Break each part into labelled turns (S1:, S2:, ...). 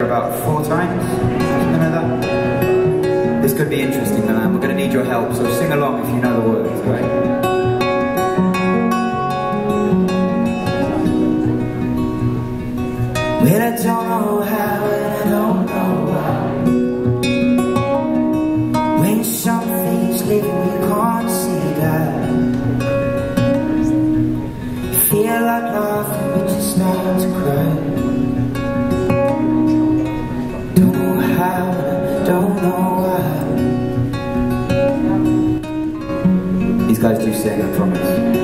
S1: about four times, something like that. This could be interesting, man. We're gonna need your help, so sing along if you know the words, alright? Well, I don't know how and I don't know why When something's living, you can't see that You feel like laughing, but you start to cry guys do sing, I promise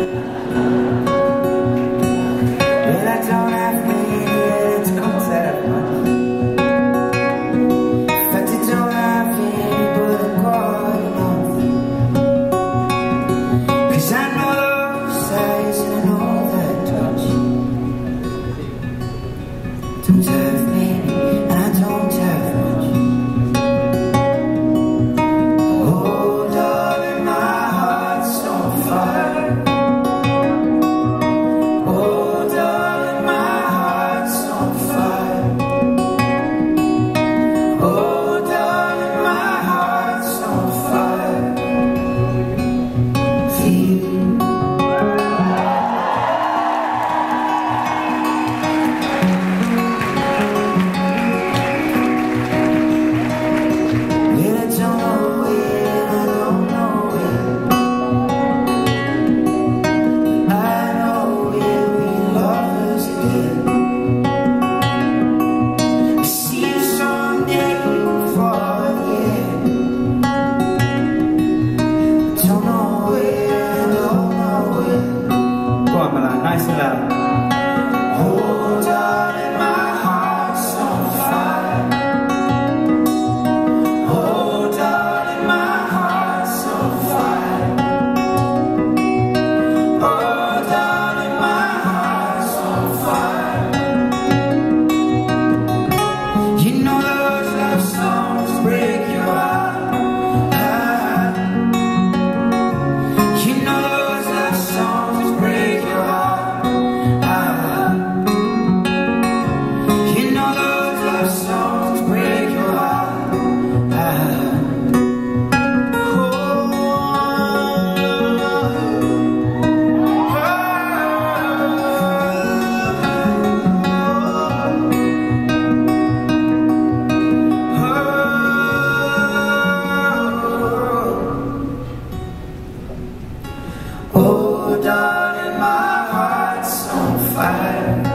S1: はまだナイスラブ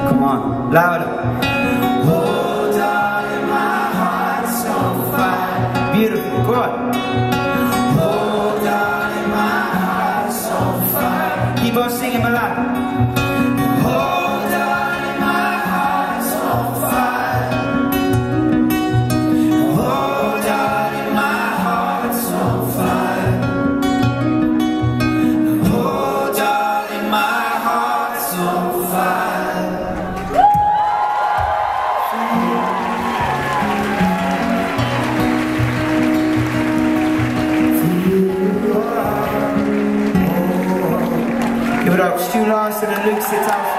S1: Come on, louder. Up, Stu Larsen and Luke Sittow